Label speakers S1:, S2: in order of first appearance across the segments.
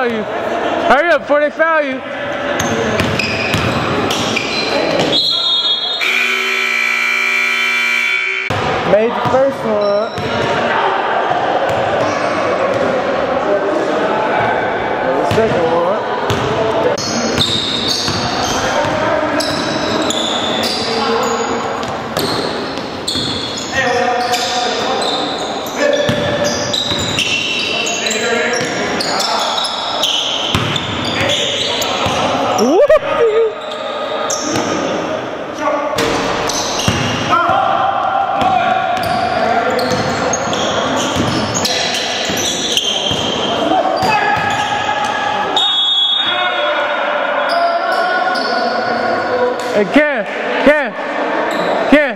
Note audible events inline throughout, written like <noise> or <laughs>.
S1: foul you. Hurry up before they foul you. Made the first one. The second one. Whoop! Hey, Ken, Ken, Ken.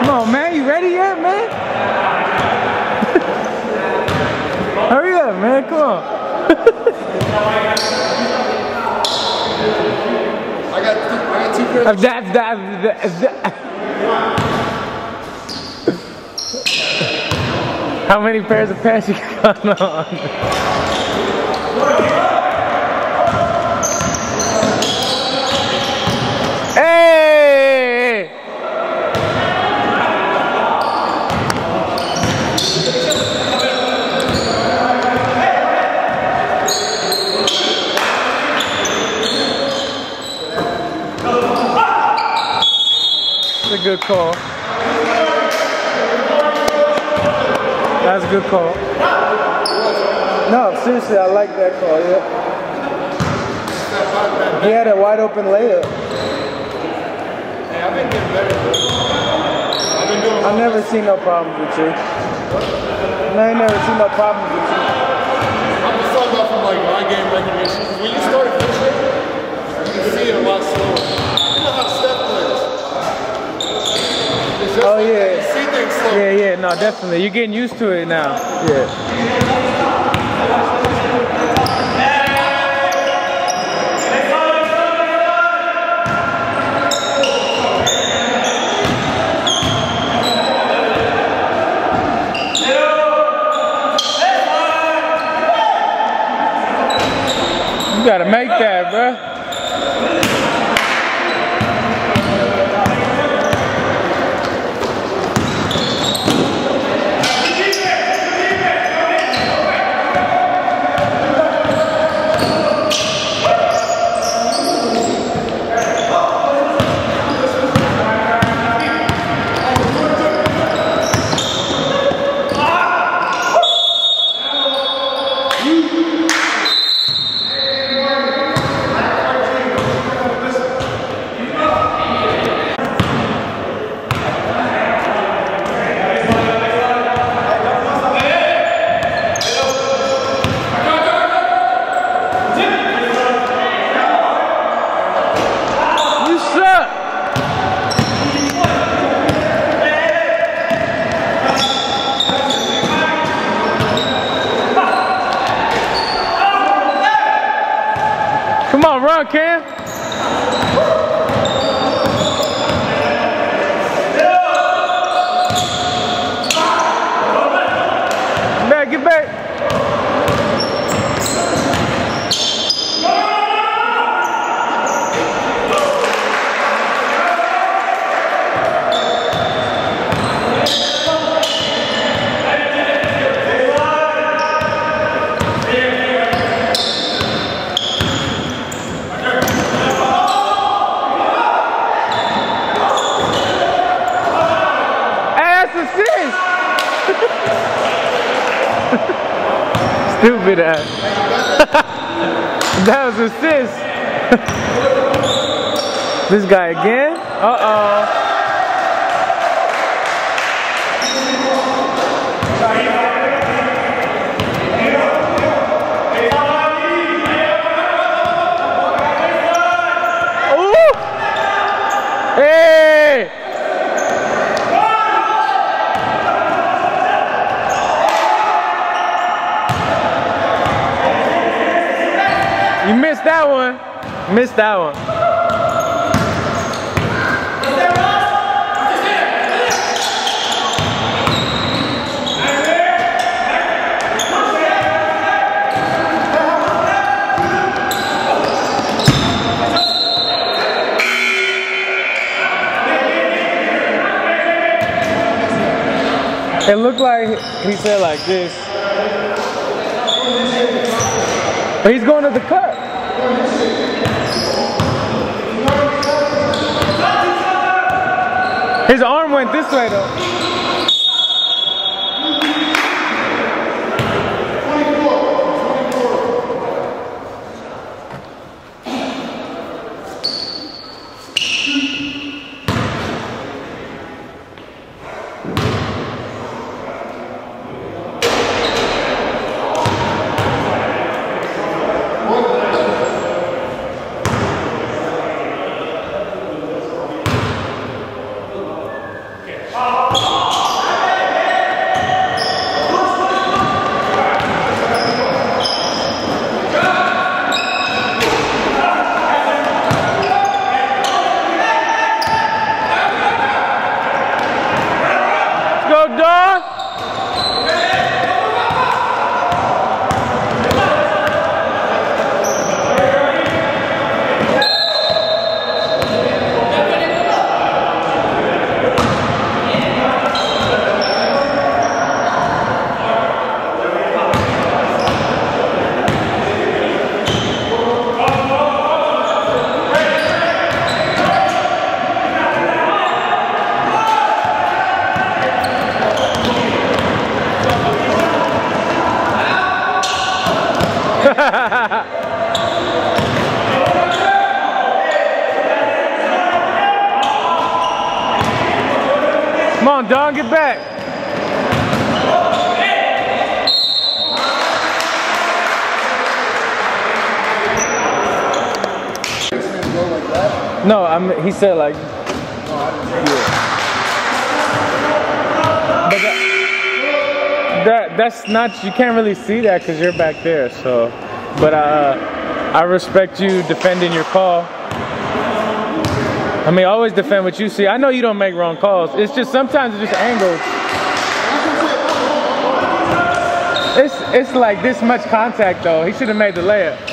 S1: Come on, man. You ready yet, man? Hurry up, man. Come on.
S2: I got, two, I got two pairs.
S1: Of that, that, that, that. How many pairs of pants you got on? Good call. That's a good call. No, seriously, I like that call, yeah. He had a wide open layup.
S2: Hey, I've been getting better. I've
S1: never seen no problems with you. I ain't never seen no problems with you.
S2: I'm just talking about from like my game recognition. When you start fishing, you can see it a lot slower. You know how Steph plays. It's just
S1: Oh,
S2: like
S1: yeah.
S2: that. See things slow.
S1: Yeah, yeah, no, definitely. You're getting used to it now. Yeah. You gotta make that, bruh. <laughs> That was assist. <laughs> this guy again? Uh oh. Ooh! Hey! You missed that one. Missed that one. It looked like he said like this. But he's going to the cut. His arm went this way though. Go dog. Come on, Don, get back. He said like. Yeah. But that, that that's not. You can't really see that because you're back there. So, but uh, I respect you defending your call. I mean, always defend what you see. I know you don't make wrong calls. It's just sometimes it's just angles. It's it's like this much contact though. He should have made the layup.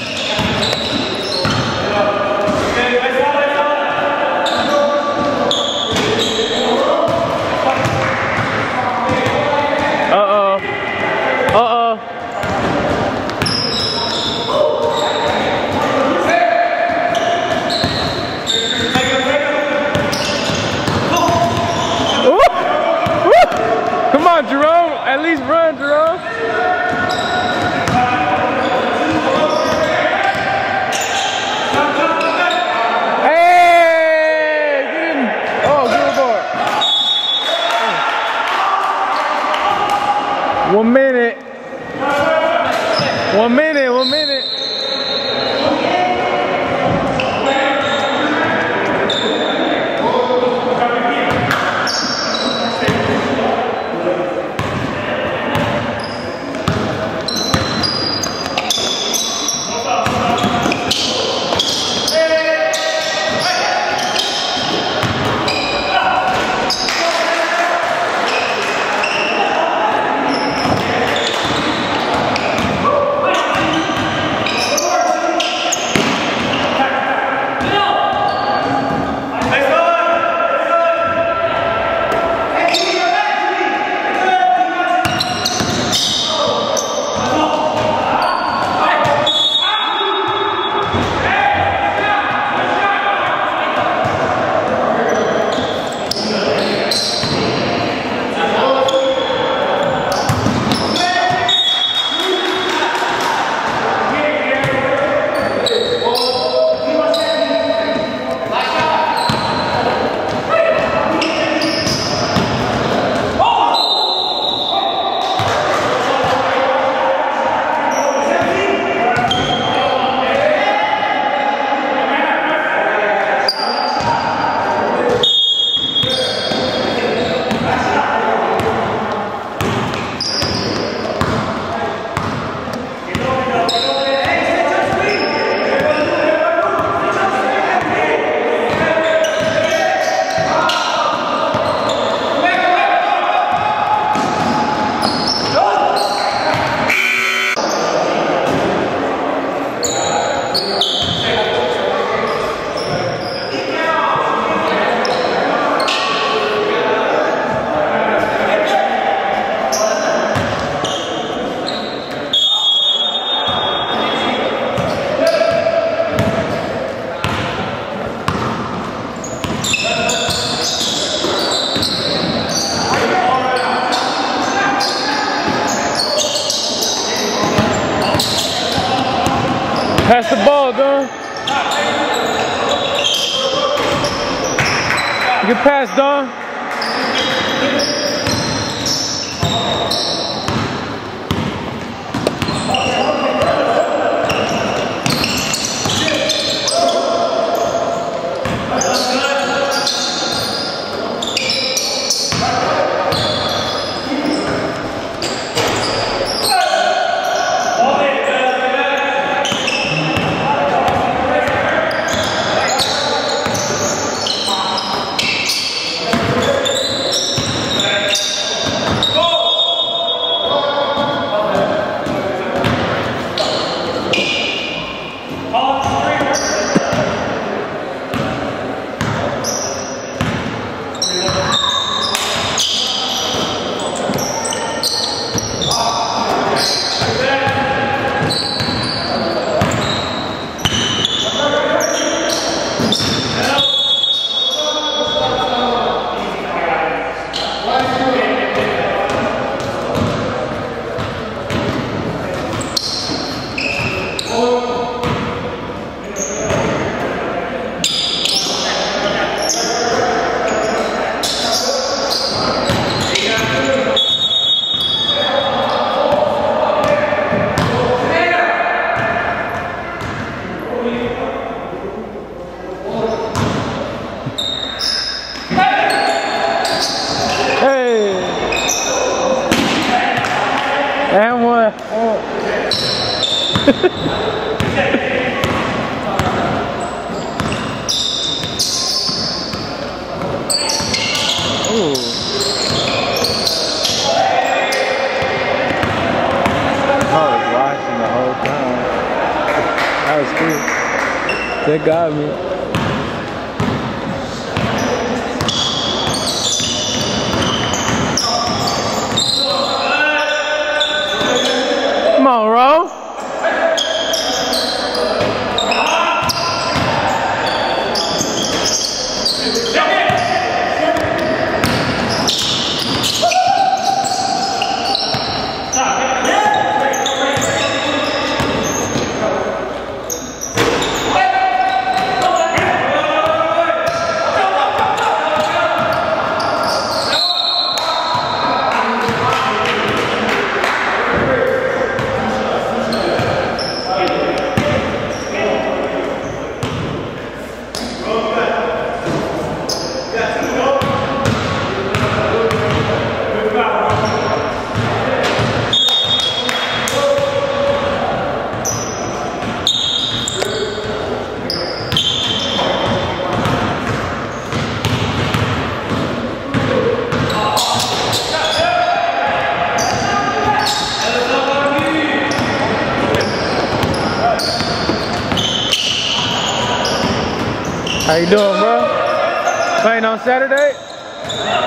S1: Saturday?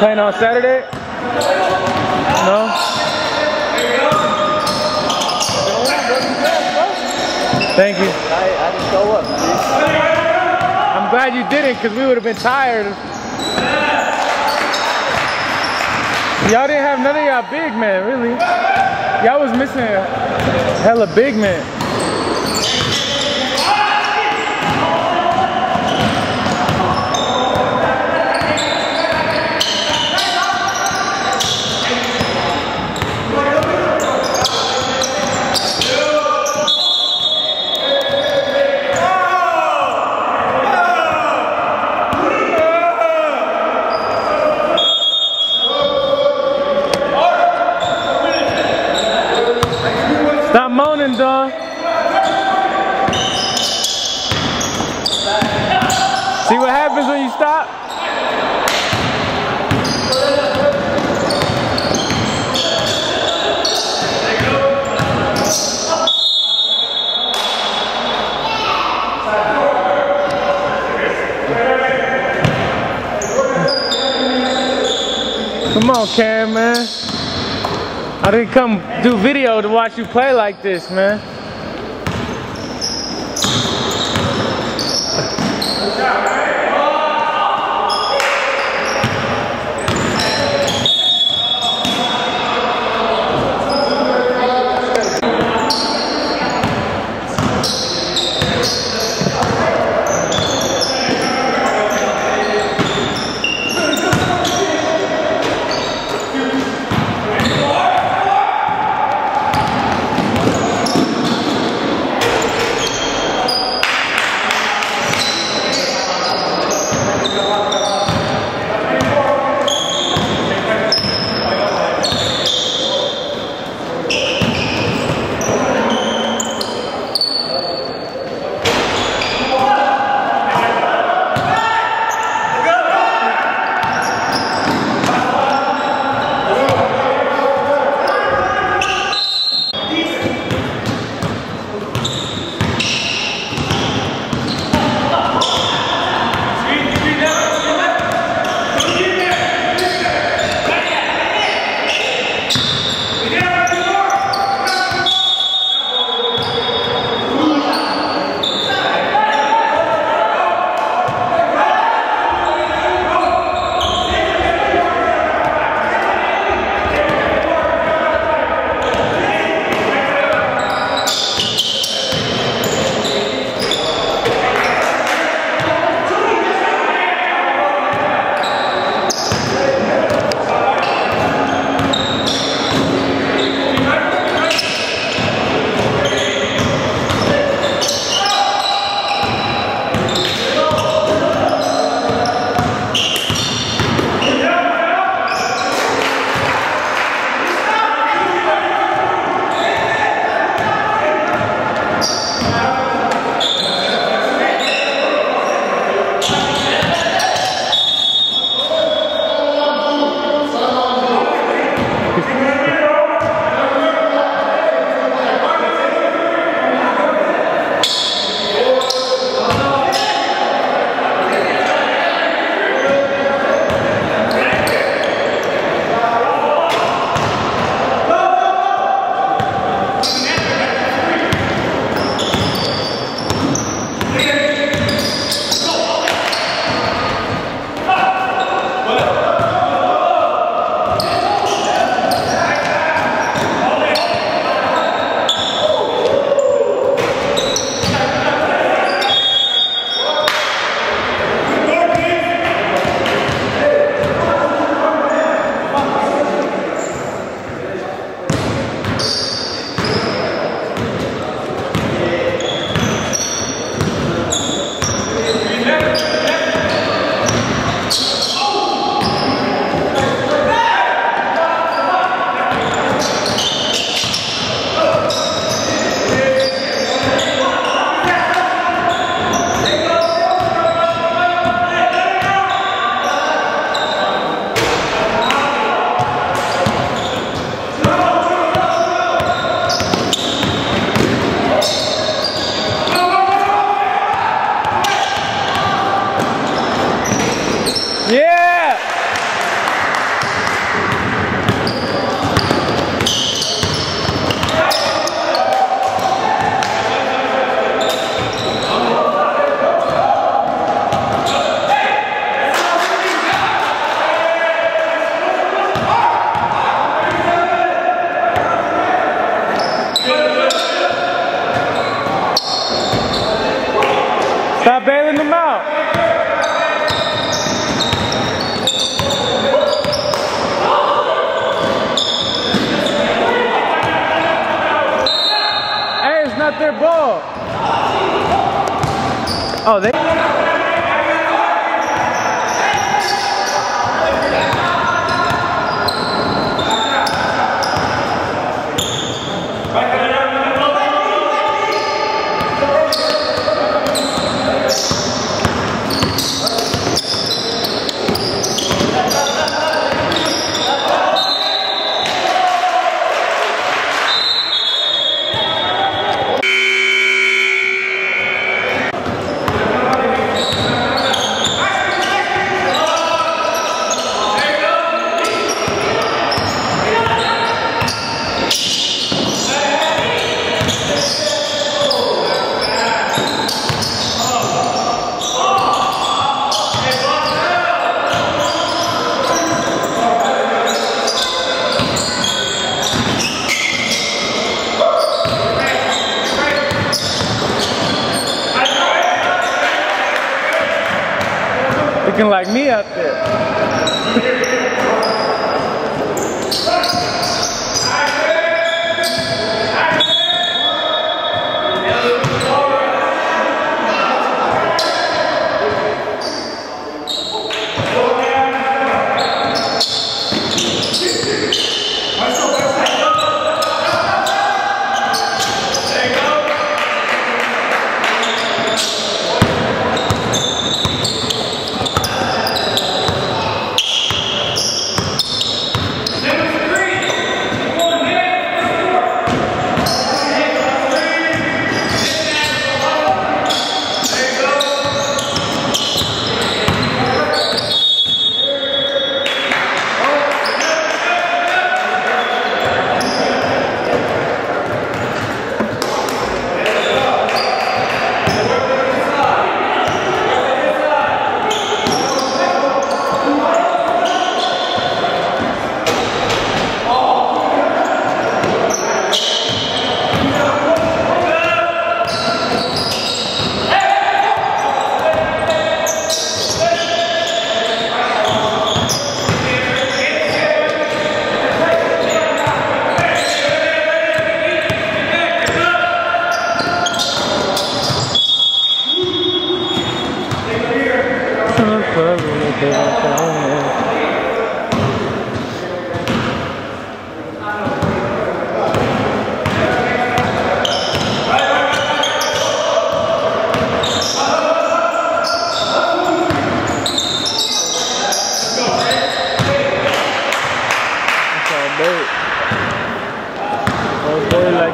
S1: Playing on Saturday? No? Thank you.
S3: I, I didn't show up.
S1: I'm glad you didn't because we would have been tired. Y'all didn't have none of y'all big men, really. Y'all was missing hella big men. Stop moaning, Don. See what happens when you stop? Come on, Cam, man. I didn't come do video to watch you play like this, man.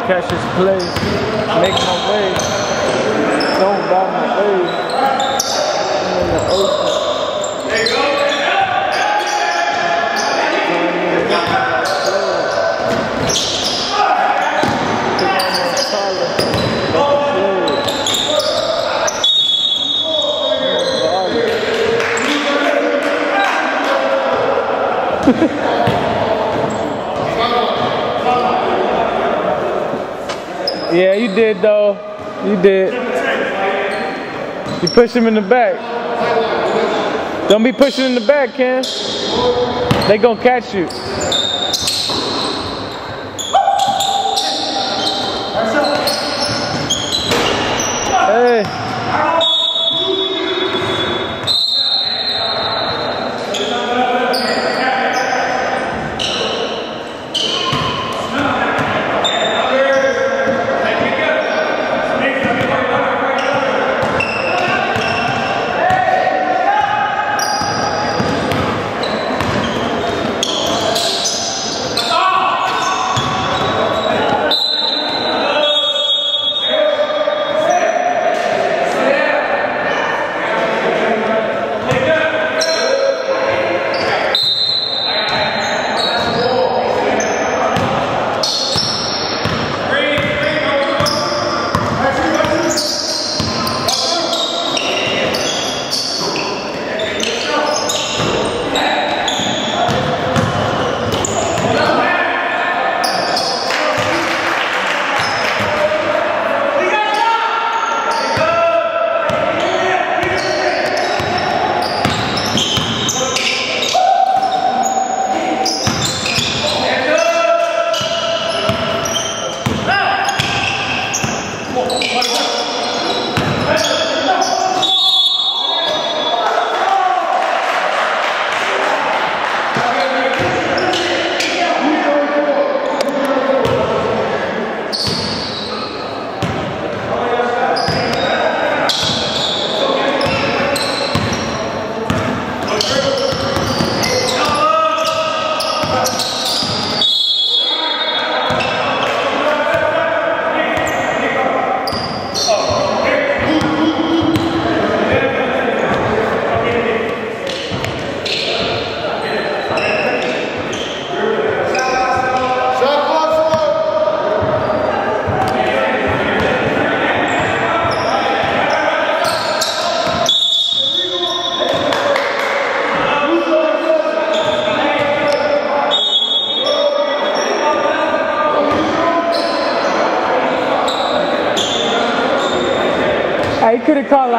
S1: Like Cassius Clay. Make my way. Don't bow my way. I'm in the ocean. Yeah, you did though. You did. You push him in the back. Don't be pushing in the back, Ken. They gonna catch you.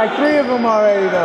S1: Like three of them already.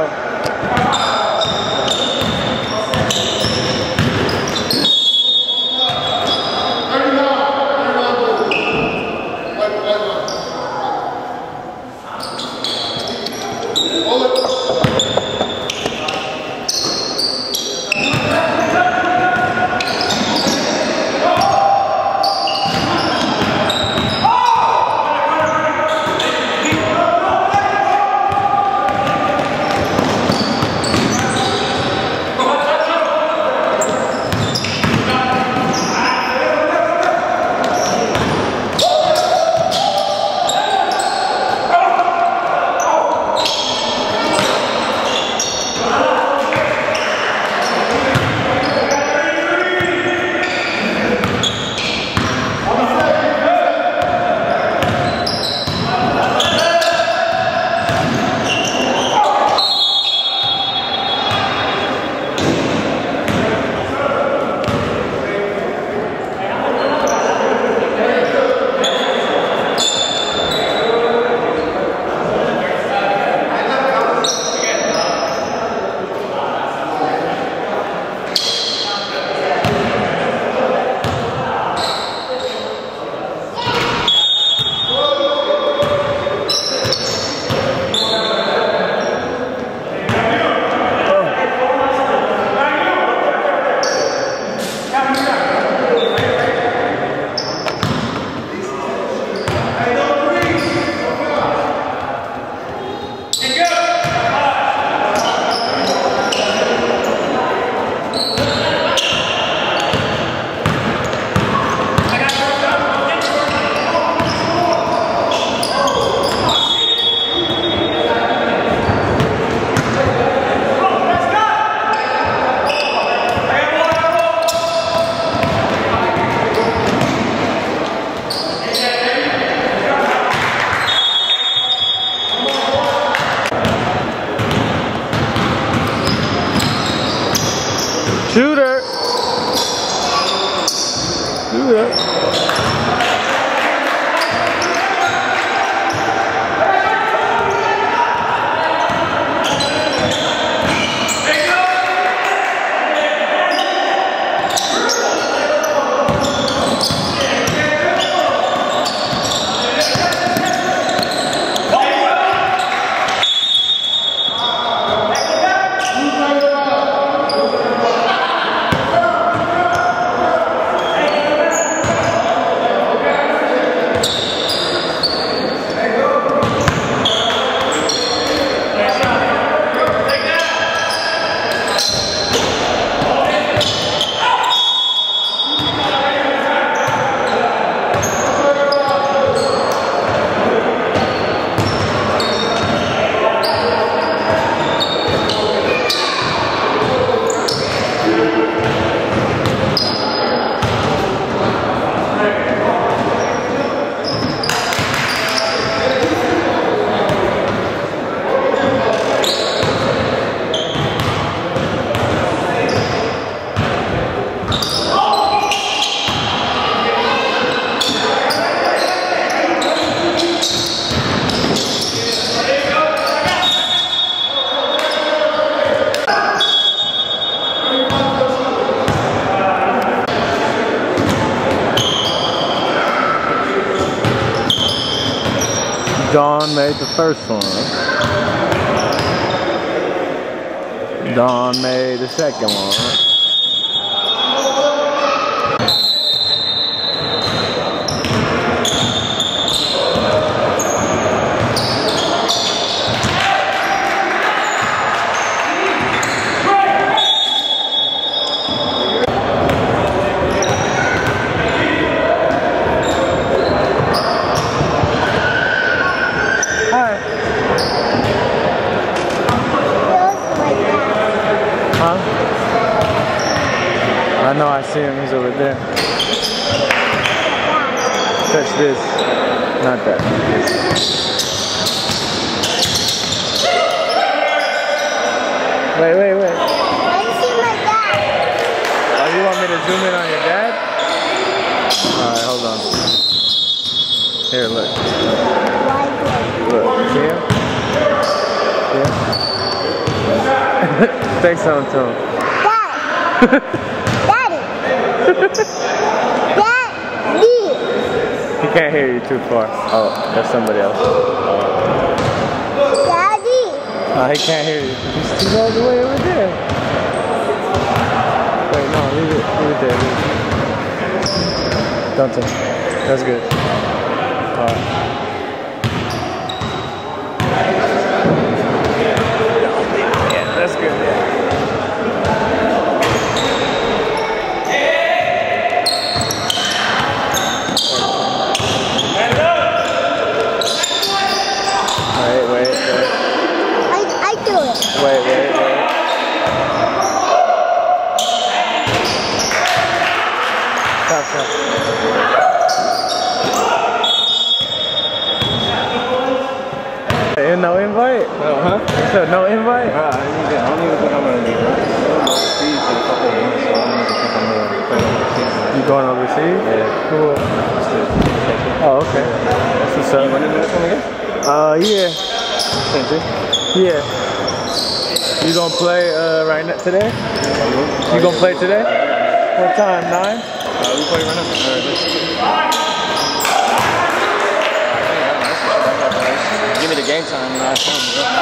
S1: Shooter. Shooter. Dawn made the first one. Dawn made the second one. this, not that. Wait, wait, wait. Oh, you want me to zoom in on your dad? Alright, hold on. Here, look. Look, see him? Yeah? Say something to him. <laughs> <laughs>
S3: Daddy! <laughs>
S1: He <laughs> can't hear you too far. Oh, that's somebody else.
S3: Daddy.
S1: No, he can't hear you. He's, too all the way over there. Wait, no, leave it, leave it there. Leave it. Don't touch. That's good. All right. Yeah, that's good. Wait, wait, wait.
S3: I, I do it.
S1: Wait, wait, wait. Stop, stop. Hey, no invite?
S4: No,
S1: said <laughs> no invite?
S4: Uh, I, need I don't even think I'm gonna be overseas in a couple of months, so I don't even think I'm gonna play overseas.
S1: You going overseas?
S4: Yeah.
S1: Cool.
S4: Just to check it.
S1: Oh, okay. That's what's
S4: You wanna do this one again?
S1: Uh, yeah.
S4: Same thing?
S1: Yeah. You gonna play uh, right now today? You gonna play today? What time? Nine?
S4: Uh, we play right now. Give me the game time and come,